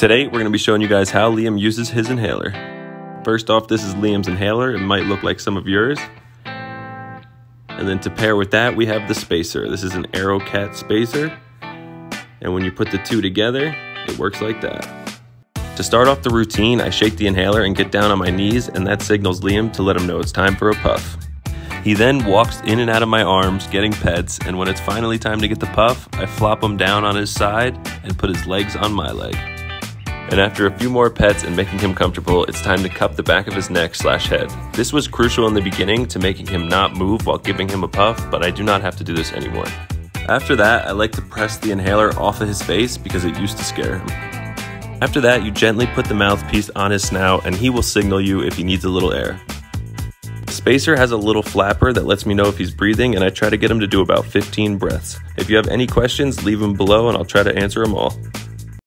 Today, we're going to be showing you guys how Liam uses his inhaler. First off, this is Liam's inhaler. It might look like some of yours. And then to pair with that, we have the spacer. This is an AeroKat spacer. And when you put the two together, it works like that. To start off the routine, I shake the inhaler and get down on my knees, and that signals Liam to let him know it's time for a puff. He then walks in and out of my arms, getting pets, and when it's finally time to get the puff, I flop him down on his side and put his legs on my leg. And after a few more pets and making him comfortable, it's time to cup the back of his neck slash head. This was crucial in the beginning to making him not move while giving him a puff, but I do not have to do this anymore. After that, I like to press the inhaler off of his face because it used to scare him. After that, you gently put the mouthpiece on his snout and he will signal you if he needs a little air. Spacer has a little flapper that lets me know if he's breathing, and I try to get him to do about 15 breaths. If you have any questions, leave them below and I'll try to answer them all.